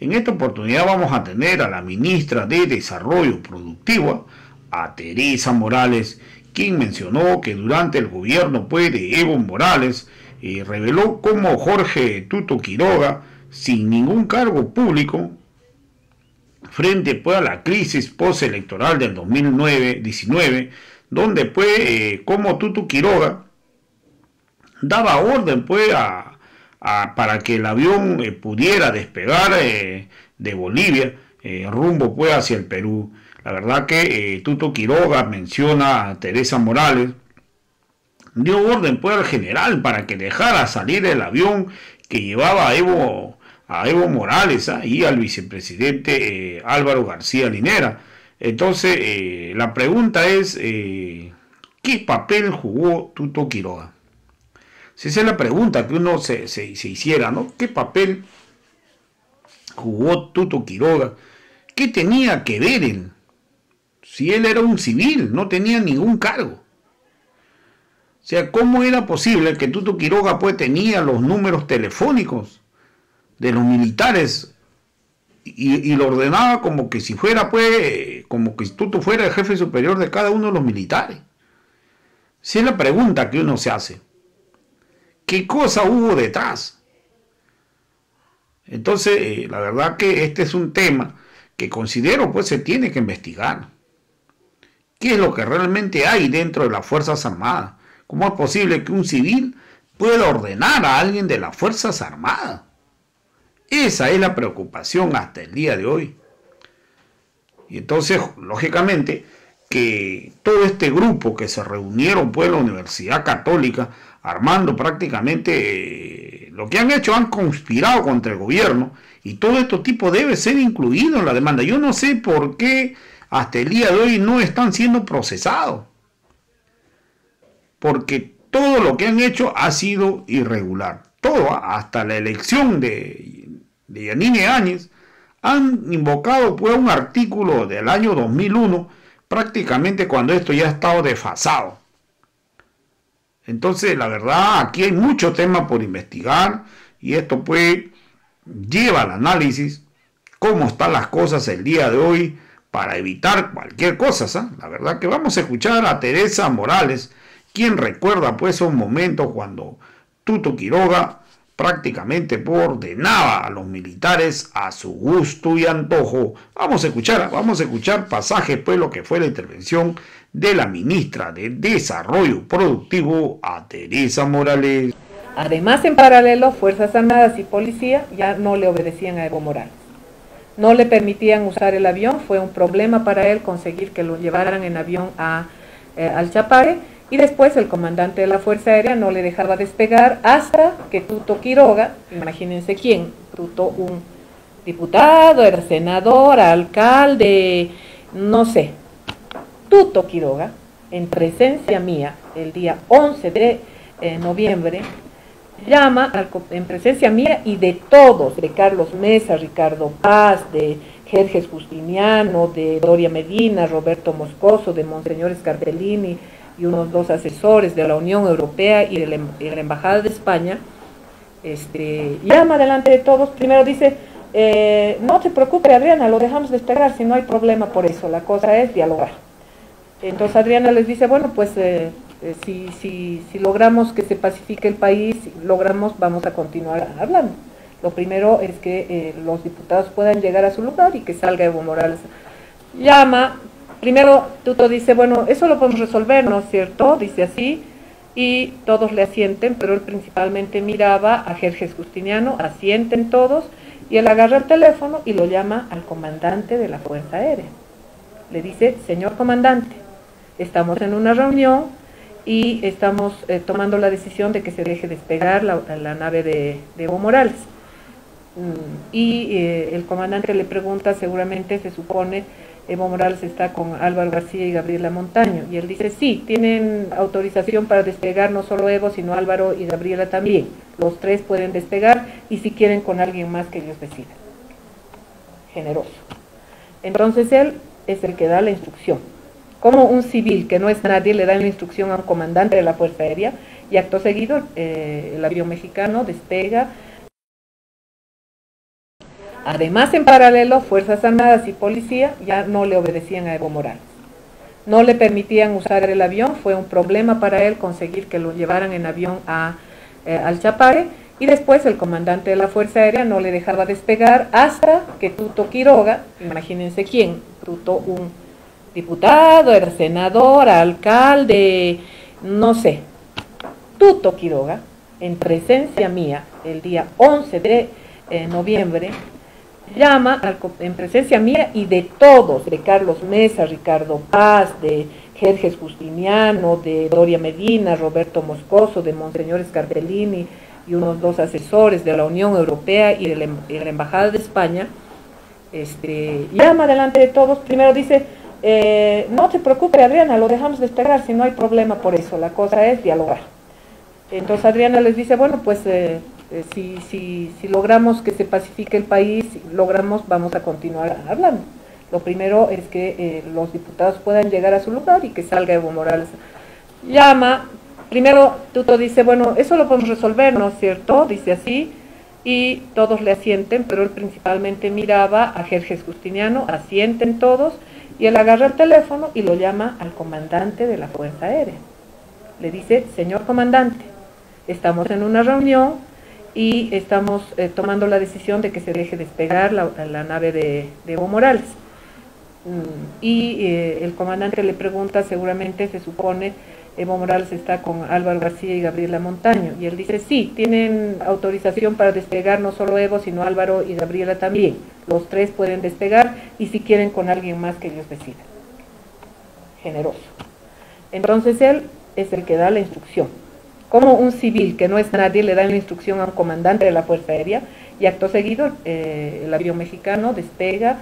En esta oportunidad vamos a tener a la ministra de Desarrollo Productivo, a Teresa Morales, quien mencionó que durante el gobierno pues, de Evo Morales eh, reveló cómo Jorge Tuto Quiroga, sin ningún cargo público, frente pues, a la crisis postelectoral del 2019, donde pues, eh, como Tuto Quiroga daba orden pues, para que el avión eh, pudiera despegar de Bolivia rumbo pues, hacia el Perú. La verdad que eh, Tuto Quiroga menciona a Teresa Morales, dio orden pues al general para que dejara salir el avión que llevaba a Evo, a Evo Morales ¿ah? y al vicepresidente eh, Álvaro García Linera. Entonces, eh, la pregunta es, ¿qué papel jugó Tuto Quiroga? Si esa es la pregunta que uno se, se, hiciera, ¿no? ¿Qué papel jugó Tuto Quiroga? ¿Qué tenía que ver él? Si él era un civil, no tenía ningún cargo. O sea, ¿cómo era posible que Tuto Quiroga pues tenía los números telefónicos de los militares y, lo ordenaba como que si fuera pues, como que Tuto fuera el jefe superior de cada uno de los militares? Si es la pregunta que uno se hace. ¿Qué cosa hubo detrás? Entonces, eh, la verdad que este es un tema que considero pues se tiene que investigar. ¿Qué es lo que realmente hay dentro de las Fuerzas Armadas? ¿Cómo es posible que un civil pueda ordenar a alguien de las Fuerzas Armadas? Esa es la preocupación hasta el día de hoy. Y entonces, lógicamente, que todo este grupo que se reunieron pues la Universidad Católica, armando prácticamente eh, lo que han hecho, han conspirado contra el gobierno y todo este tipo debe ser incluido en la demanda. Yo no sé por qué hasta el día de hoy no están siendo procesados. Porque todo lo que han hecho ha sido irregular. Todo, hasta la elección de, de Yanine Áñez, han invocado pues un artículo del año 2001, prácticamente cuando esto ya ha estado desfasado. Entonces, la verdad, aquí hay mucho tema por investigar y esto pues lleva al análisis cómo están las cosas el día de hoy para evitar cualquier cosa. La verdad que vamos a escuchar a Teresa Morales, quien recuerda pues un momento cuando Tuto Quiroga prácticamente ordenaba a los militares a su gusto y antojo. Vamos a escuchar, vamos a escuchar pasajes pues lo que fue la intervención de la ministra de Desarrollo Productivo a Teresa Morales. Además, en paralelo, Fuerzas Armadas y Policía ya no le obedecían a Evo Morales no le permitían usar el avión, fue un problema para él conseguir que lo llevaran en avión a, eh, al Chapare y después el comandante de la Fuerza Aérea no le dejaba despegar hasta que Tuto Quiroga, imagínense quién, Tuto un diputado, era senador, alcalde, no sé, Tuto Quiroga, en presencia mía, el día 11 de eh, noviembre, llama en presencia mía y de todos, de Carlos Mesa, Ricardo Paz, de Jerjes Justiniano, de Doria Medina, Roberto Moscoso, de Monseñor Scardellini y unos dos asesores de la Unión Europea y de la, em, Embajada de España, este, llama delante de todos, primero dice, eh, no te preocupes Adriana, lo dejamos despegar, si no hay problema por eso, la cosa es dialogar. Entonces Adriana les dice, bueno, pues eh, eh, si, si, si logramos que se pacifique el país, logramos, vamos a continuar hablando. Lo primero es que los diputados puedan llegar a su lugar y que salga Evo Morales. Llama, primero Tuto dice, bueno, eso lo podemos resolver, ¿no es cierto? Dice así, y todos le asienten, pero él principalmente miraba a Jerjes Justiniano, asienten todos, y él agarra el teléfono y lo llama al comandante de la Fuerza Aérea. Le dice, señor comandante, estamos en una reunión, y estamos eh, tomando la decisión de que se deje despegar la, nave de, Evo Morales. Mm, y eh, el comandante le pregunta, seguramente se supone, Evo Morales está con Álvaro García y Gabriela Montaño. Y él dice, sí, tienen autorización para despegar no solo Evo, sino Álvaro y Gabriela también. Los tres pueden despegar y si quieren con alguien más que ellos decidan. Generoso. Entonces él es el que da la instrucción como un civil que no es nadie le da la instrucción a un comandante de la Fuerza Aérea y acto seguido eh, el avión mexicano despega. Además, en paralelo, Fuerzas Armadas y Policía ya no le obedecían a Evo Morales. No le permitían usar el avión, fue un problema para él conseguir que lo llevaran en avión a, eh, al Chapare y después el comandante de la Fuerza Aérea no le dejaba despegar hasta que Tuto Quiroga, imagínense quién, Tuto un diputado, era senador, alcalde, no sé, Tuto Quiroga, en presencia mía, el día 11 de eh, noviembre, llama en presencia mía y de todos, de Carlos Mesa, Ricardo Paz, de Jerjes Justiniano, de Doria Medina, Roberto Moscoso, de Monseñor Scarpellini y unos dos asesores de la Unión Europea y de la, em-, Embajada de España, este, llama delante de todos, primero dice, eh, no te preocupes Adriana, lo dejamos despegar, si no hay problema por eso, la cosa es dialogar. Entonces Adriana les dice, bueno, pues eh, eh, si, si, logramos que se pacifique el país, logramos, vamos a continuar hablando. Lo primero es que eh, los diputados puedan llegar a su lugar y que salga Evo Morales. Llama, primero Tuto dice, bueno, eso lo podemos resolver, ¿no es cierto? Dice así, y todos le asienten, pero él principalmente miraba a Jerjes Justiniano, asienten todos, y él agarra el teléfono y lo llama al comandante de la Fuerza Aérea. Le dice, señor comandante, estamos en una reunión, y estamos eh, tomando la decisión de que se deje despegar la, nave de, Evo Morales. Mm, y eh, el comandante le pregunta, seguramente se supone, Evo Morales está con Álvaro García y Gabriela Montaño. Y él dice, sí, tienen autorización para despegar no solo Evo, sino Álvaro y Gabriela también. Los tres pueden despegar y si quieren con alguien más que ellos decidan. Generoso. Entonces él es el que da la instrucción como un civil que no es nadie le da la instrucción a un comandante de la Fuerza Aérea y acto seguido eh, el avión mexicano despega